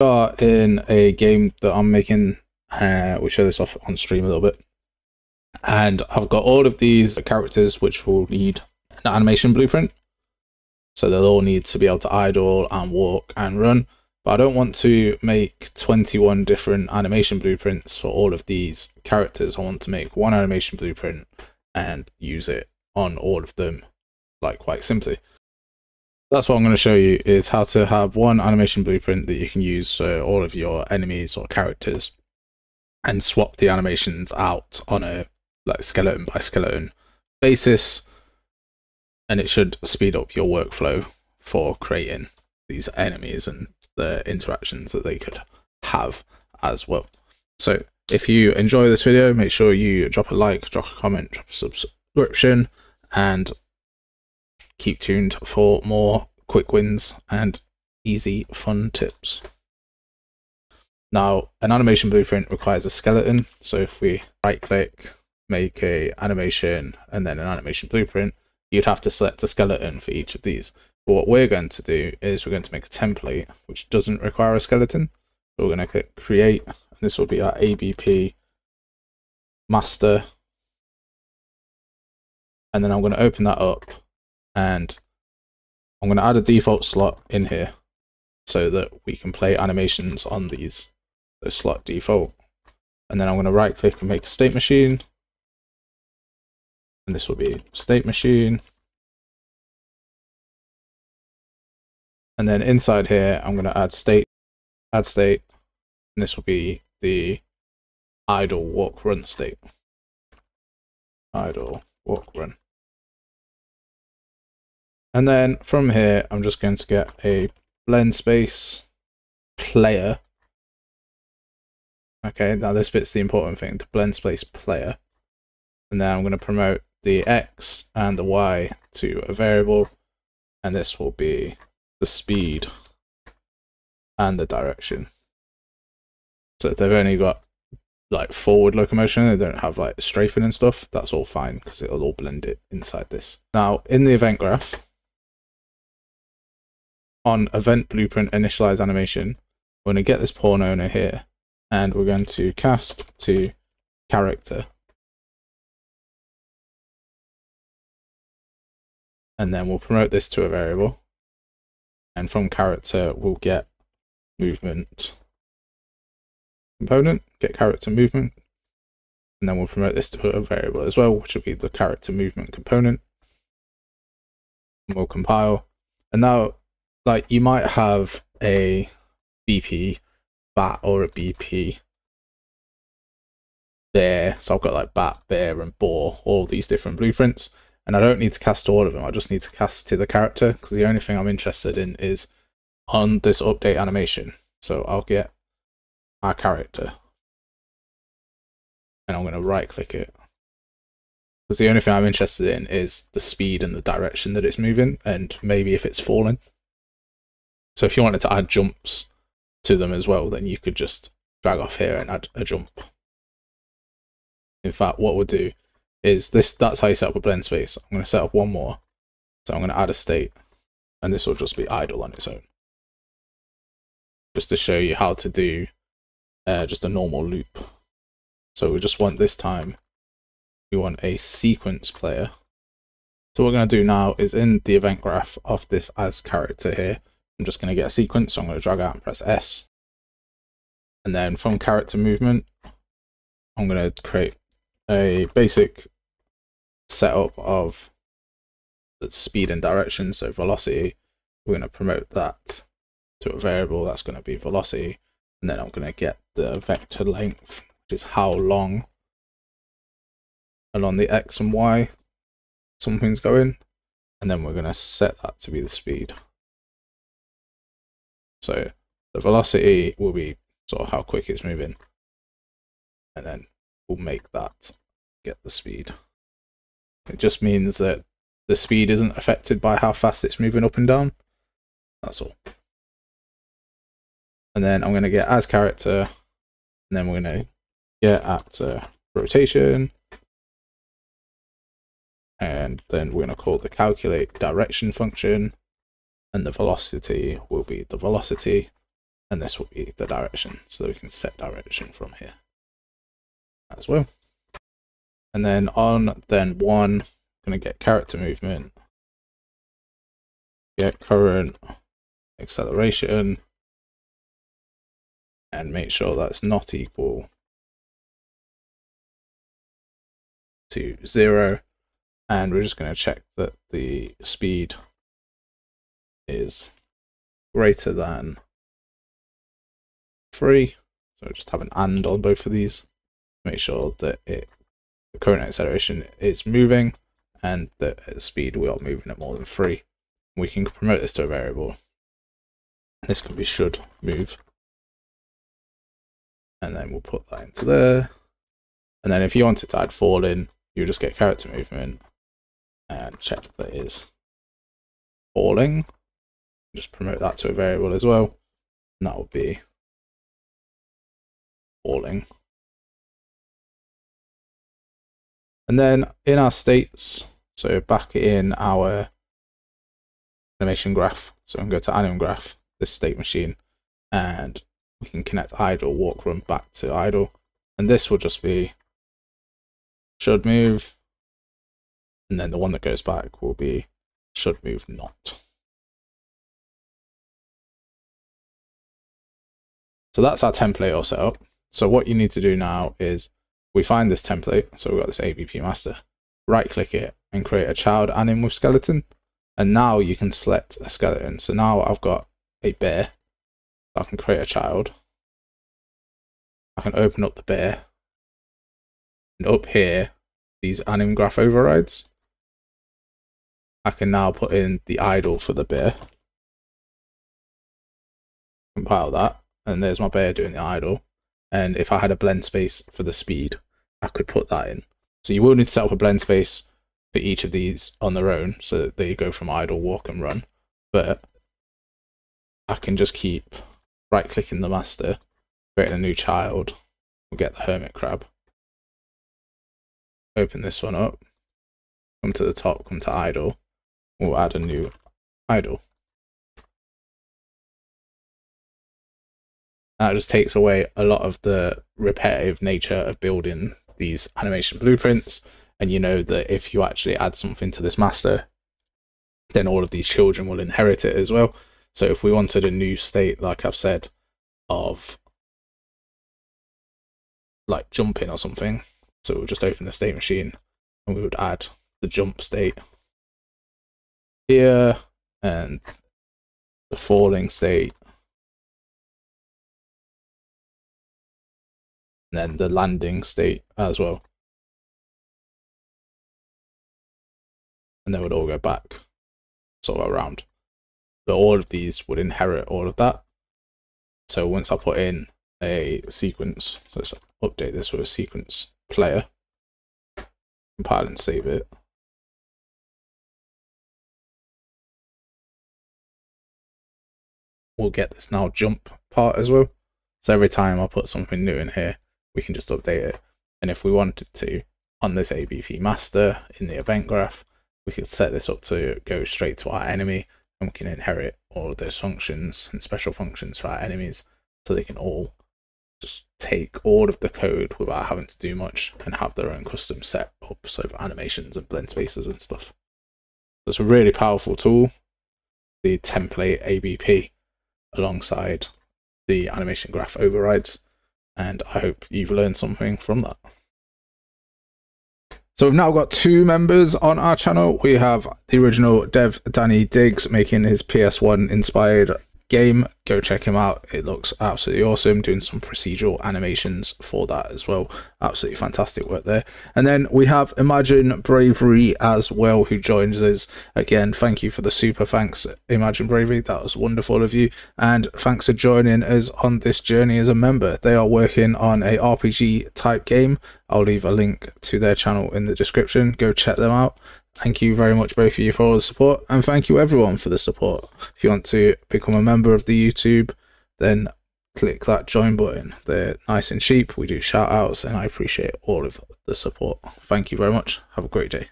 are in a game that I'm making. Uh, we show this off on stream a little bit. And I've got all of these characters which will need an animation blueprint. So they'll all need to be able to idle and walk and run. But I don't want to make 21 different animation blueprints for all of these characters. I want to make one animation blueprint and use it on all of them, like quite simply. That's what I'm going to show you is how to have one animation blueprint that you can use for all of your enemies or characters and swap the animations out on a like skeleton by skeleton basis and it should speed up your workflow for creating these enemies and the interactions that they could have as well. So if you enjoy this video, make sure you drop a like, drop a comment, drop a subscription, and keep tuned for more quick wins and easy fun tips. Now, an animation blueprint requires a skeleton. So if we right click, make a animation and then an animation blueprint, you'd have to select a skeleton for each of these. But what we're going to do is we're going to make a template which doesn't require a skeleton. So we're going to click create, and this will be our ABP master. And then I'm going to open that up and I'm going to add a default slot in here so that we can play animations on these, the slot default. And then I'm going to right click and make a state machine. And this will be state machine. And then inside here, I'm going to add state, add state, and this will be the idle walk run state. Idle walk run. And then from here, I'm just going to get a blend space player. Okay, now this bit's the important thing, the blend space player. And now I'm going to promote the X and the Y to a variable. And this will be the speed and the direction. So if they've only got like forward locomotion, they don't have like strafing and stuff, that's all fine because it'll all blend it inside this. Now in the event graph, on event blueprint initialize animation, we're going to get this pawn owner here and we're going to cast to character. And then we'll promote this to a variable and from character we'll get movement component, get character movement, and then we'll promote this to a variable as well, which will be the character movement component. And we'll compile. And now, like, you might have a BP bat or a BP there. So I've got like bat, bear, and boar, all these different blueprints and I don't need to cast all of them. I just need to cast to the character because the only thing I'm interested in is on this update animation. So I'll get our character and I'm going to right click it because the only thing I'm interested in is the speed and the direction that it's moving and maybe if it's falling. So if you wanted to add jumps to them as well, then you could just drag off here and add a jump. In fact, what we'll do is this that's how you set up a blend space. I'm going to set up one more. So I'm going to add a state and this will just be idle on its own. Just to show you how to do uh, just a normal loop. So we just want this time, we want a sequence player. So what we're going to do now is in the event graph of this as character here, I'm just going to get a sequence. So I'm going to drag out and press S. And then from character movement, I'm going to create a basic setup of the speed and direction. So velocity, we're going to promote that to a variable that's going to be velocity. And then I'm going to get the vector length, which is how long along the X and Y something's going. And then we're going to set that to be the speed. So the velocity will be sort of how quick it's moving. And then we'll make that get the speed. It just means that the speed isn't affected by how fast it's moving up and down. That's all. And then I'm going to get as character, and then we're going to get at uh, rotation, and then we're going to call the calculate direction function, and the velocity will be the velocity, and this will be the direction. So we can set direction from here as well. And then on then one, I'm to get character movement, get current acceleration, and make sure that's not equal to zero. And we're just going to check that the speed is greater than three. So just have an and on both of these. Make sure that it the current acceleration is moving and the speed we are moving at more than three. We can promote this to a variable. This can be should move. And then we'll put that into there. And then if you wanted to add fall in, you just get character movement and check that is falling. Just promote that to a variable as well. And that will be falling. And then in our states, so back in our animation graph, so I'm going to go to anim graph, this state machine, and we can connect idle, walk run back to idle. And this will just be should move, and then the one that goes back will be should move not. So that's our template all set up. So what you need to do now is we find this template, so we've got this ABP master, right click it and create a child anim with skeleton. And now you can select a skeleton. So now I've got a bear. I can create a child. I can open up the bear. And up here, these anim graph overrides. I can now put in the idle for the bear. Compile that. And there's my bear doing the idle. And if I had a blend space for the speed, I could put that in. So you will need to set up a blend space for each of these on their own so that they go from idle, walk and run. But I can just keep right clicking the master, creating a new child, we'll get the hermit crab. Open this one up, come to the top, come to idle, we'll add a new idle. That just takes away a lot of the repetitive nature of building these animation blueprints. And you know that if you actually add something to this master then all of these children will inherit it as well. So if we wanted a new state like i've said of like jumping or something so we'll just open the state machine and we would add the jump state here and the falling state and then the landing state as well. And they would all go back sort of around. But all of these would inherit all of that. So once I put in a sequence, so let's update this with a sequence player, compile and save it. We'll get this now jump part as well. So every time I put something new in here, we can just update it. And if we wanted to, on this ABP master in the event graph, we could set this up to go straight to our enemy and we can inherit all of those functions and special functions for our enemies so they can all just take all of the code without having to do much and have their own custom set up so for animations and blend spaces and stuff. So it's a really powerful tool, the template ABP alongside the animation graph overrides and I hope you've learned something from that. So we've now got two members on our channel. We have the original dev Danny Diggs making his PS1 inspired game. Go check him out. It looks absolutely awesome. Doing some procedural animations for that as well. Absolutely fantastic work there. And then we have Imagine Bravery as well, who joins us again. Thank you for the super thanks, Imagine Bravery. That was wonderful of you. And thanks for joining us on this journey as a member. They are working on a RPG type game. I'll leave a link to their channel in the description. Go check them out. Thank you very much, both of you, for all the support, and thank you everyone for the support. If you want to become a member of the YouTube, then click that join button. They're nice and cheap. We do shout outs, and I appreciate all of the support. Thank you very much. Have a great day.